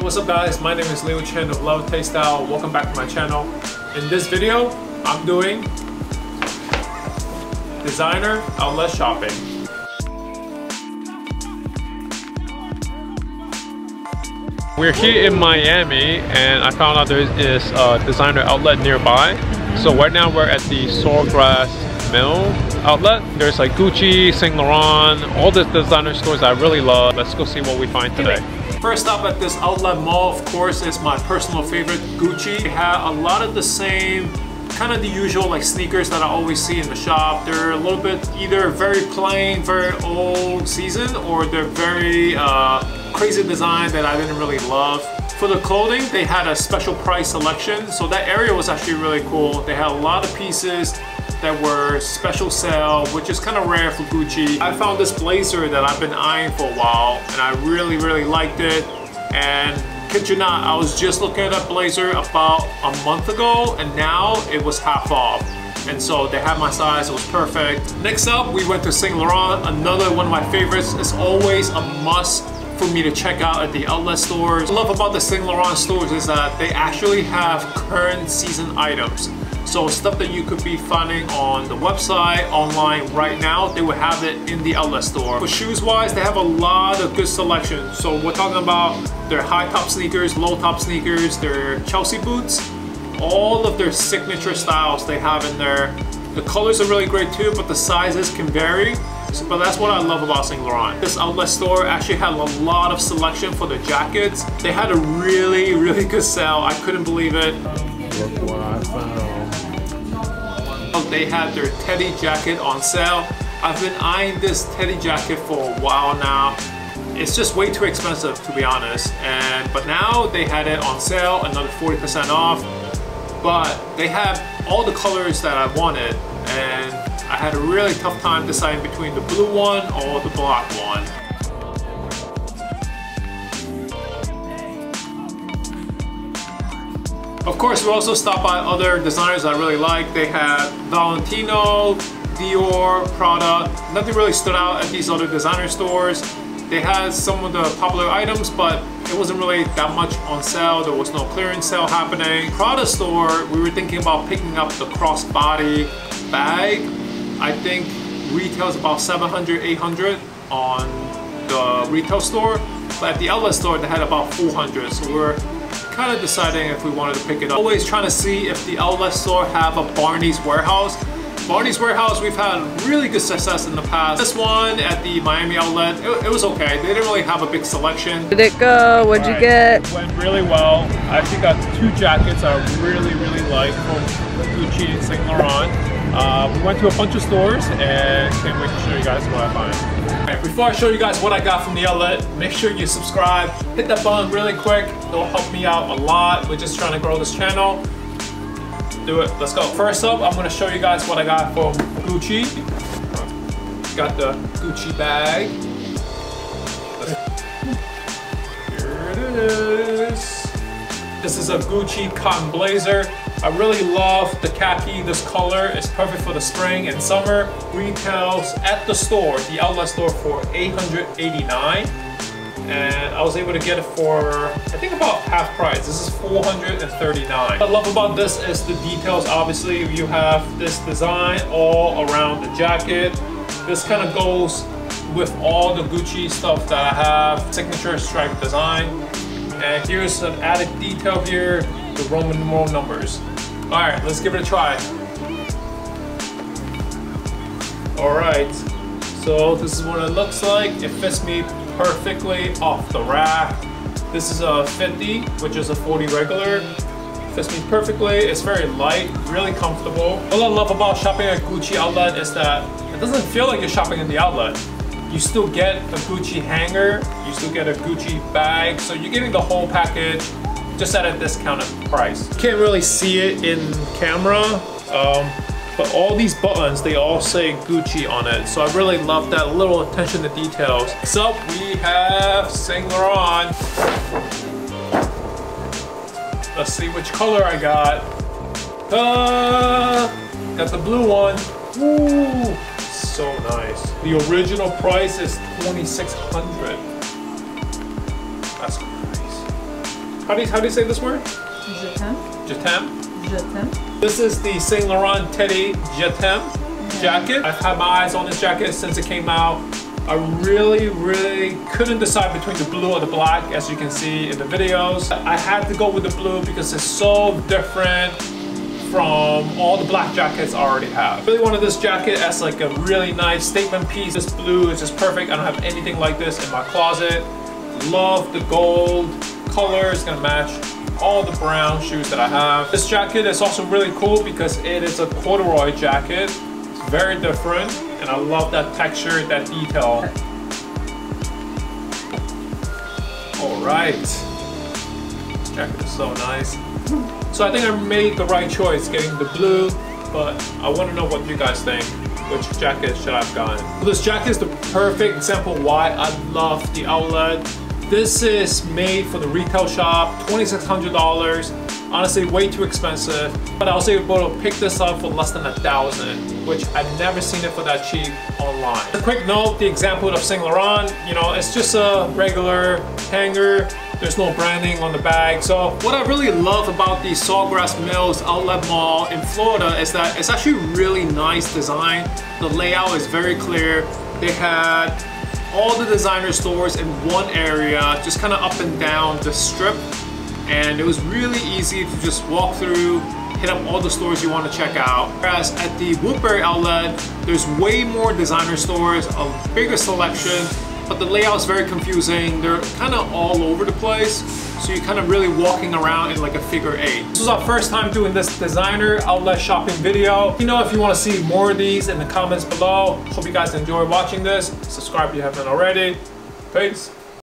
What's up guys, my name is Leo Chan of Levitate Style. Welcome back to my channel. In this video, I'm doing designer outlet shopping. We're here in Miami and I found out there is a designer outlet nearby. So right now we're at the Sawgrass Mill outlet. There's like Gucci, Saint Laurent, all the designer stores I really love. Let's go see what we find today. First stop at this outlet mall, of course, is my personal favorite, Gucci. They have a lot of the same kind of the usual like sneakers that I always see in the shop. They're a little bit either very plain, very old season, or they're very uh, crazy design that I didn't really love. For the clothing, they had a special price selection, so that area was actually really cool. They had a lot of pieces that were special sale, which is kind of rare for Gucci. I found this blazer that I've been eyeing for a while, and I really, really liked it. And kid you not, I was just looking at that blazer about a month ago, and now it was half off. And so they had my size, it was perfect. Next up, we went to Saint Laurent, another one of my favorites. It's always a must for me to check out at the outlet stores. What I love about the Saint Laurent stores is that they actually have current season items. So stuff that you could be finding on the website, online right now, they will have it in the outlet store. For shoes wise, they have a lot of good selection. So we're talking about their high top sneakers, low top sneakers, their Chelsea boots, all of their signature styles they have in there. The colors are really great too, but the sizes can vary. But that's what I love about Saint Laurent. This outlet store actually had a lot of selection for the jackets. They had a really, really good sale. I couldn't believe it. They had their Teddy jacket on sale. I've been eyeing this Teddy jacket for a while now. It's just way too expensive to be honest. And But now they had it on sale, another 40% off. But they have all the colors that I wanted and I had a really tough time deciding between the blue one or the black one. Of course, we also stopped by other designers I really like. They had Valentino, Dior, Prada. Nothing really stood out at these other designer stores. They had some of the popular items, but it wasn't really that much on sale. There was no clearance sale happening. Prada store, we were thinking about picking up the crossbody bag. I think retails about 700, 800 on the retail store. But at the outlet store, they had about 400. So we're kind of deciding if we wanted to pick it up. Always trying to see if the outlet store have a Barney's Warehouse. Barney's Warehouse, we've had really good success in the past. This one at the Miami outlet, it, it was okay. They didn't really have a big selection. Did it go? What'd you get? It went really well. I actually got two jackets I really, really like from Gucci and Saint Laurent. Uh, we went to a bunch of stores and can't wait to show you guys what I find. Right, before I show you guys what I got from the outlet, make sure you subscribe, hit that button really quick. It'll help me out a lot. We're just trying to grow this channel. Do it, let's go. First up, I'm gonna show you guys what I got from Gucci. Got the Gucci bag. Here it is. This is a Gucci cotton blazer. I really love the khaki, this color. It's perfect for the spring and summer. Retails at the store, the outlet store for 889 and I was able to get it for I think about half price. This is 439. What I love about this is the details. Obviously, you have this design all around the jacket. This kind of goes with all the Gucci stuff that I have. Signature stripe design. And here's an added detail here the Roman numeral numbers. All right, let's give it a try. All right, so this is what it looks like. It fits me perfectly off the rack. This is a 50, which is a 40 regular. Fits me perfectly. It's very light, really comfortable. What I love about shopping at Gucci outlet is that it doesn't feel like you're shopping in the outlet. You still get a Gucci hanger, you still get a Gucci bag, so you're getting the whole package just at a discounted price. Can't really see it in camera, um, but all these buttons, they all say Gucci on it. So I really love that little attention to details. Next up, we have Saint Laurent. Let's see which color I got. Uh, got the blue one. Ooh, so nice. The original price is 2600 That's nice. How do you, how do you say this word? Je t'aime. Jatem. Je t'aime. This is the Saint Laurent Teddy Jatem jacket. I've had my eyes on this jacket since it came out. I really, really couldn't decide between the blue or the black, as you can see in the videos. I had to go with the blue because it's so different from all the black jackets I already have. Really wanted this jacket as like a really nice statement piece. This blue is just perfect. I don't have anything like this in my closet. Love the gold color. It's gonna match all the brown shoes that I have. This jacket is also really cool because it is a corduroy jacket. It's very different and I love that texture, that detail. All right. This jacket is so nice. So I think I made the right choice getting the blue, but I want to know what you guys think. Which jacket should I have gotten? This jacket is the perfect example why I love the outlet. This is made for the retail shop, $2,600. Honestly, way too expensive. But I was able to pick this up for less than a thousand, which I've never seen it for that cheap online. A quick note, the example of Saint Laurent, you know, it's just a regular hanger. There's no branding on the bag. So what I really love about the Sawgrass Mills Outlet Mall in Florida is that it's actually really nice design. The layout is very clear. They had all the designer stores in one area, just kind of up and down the strip. And it was really easy to just walk through, hit up all the stores you want to check out. Whereas at the Woodbury outlet, there's way more designer stores, a bigger selection, but the layout is very confusing. They're kind of all over the place. So you're kind of really walking around in like a figure eight. This is our first time doing this designer outlet shopping video. You know if you want to see more of these in the comments below. Hope you guys enjoy watching this. Subscribe if you haven't already. Peace.